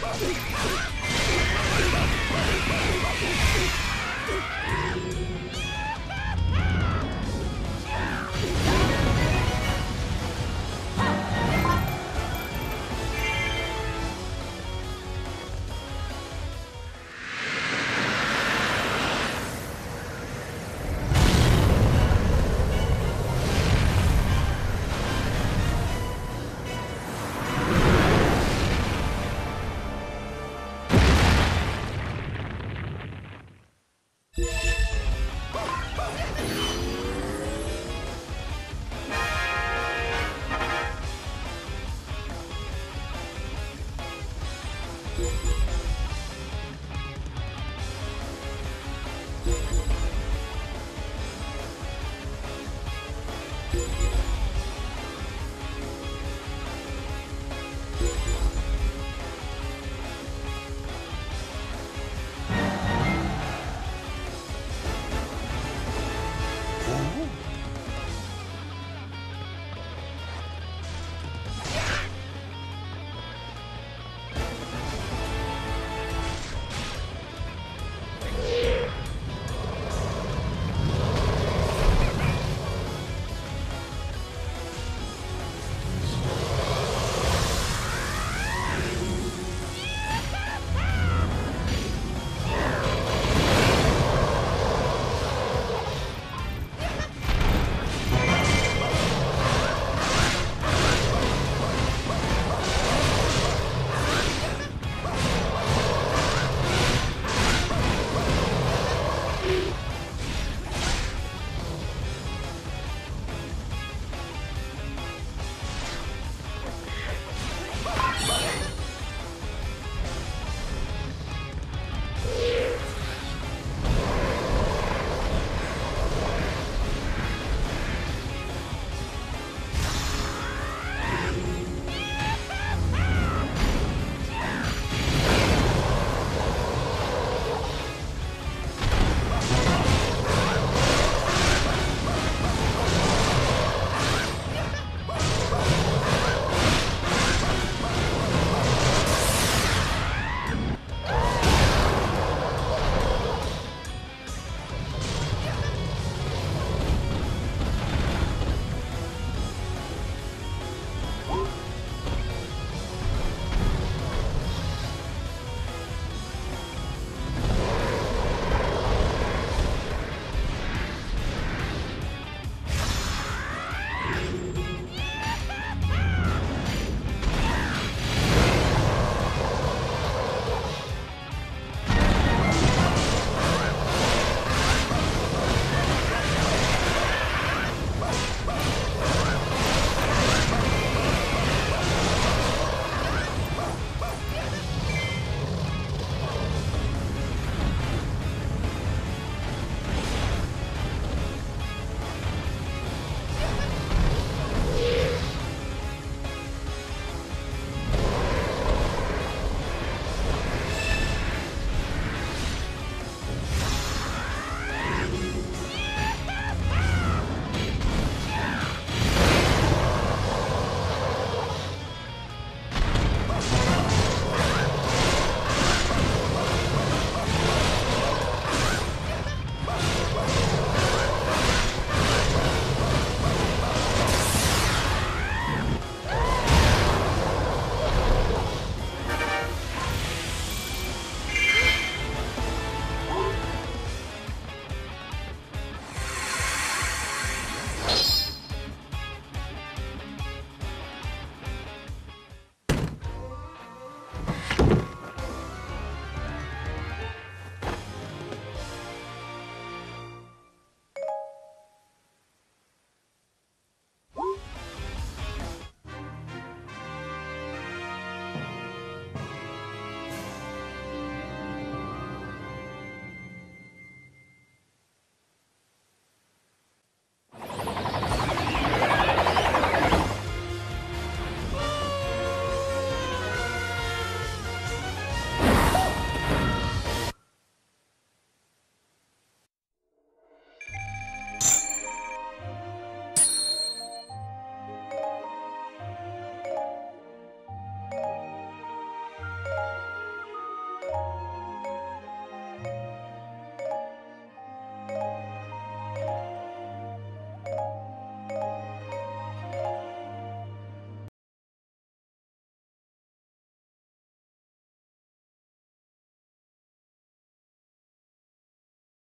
おお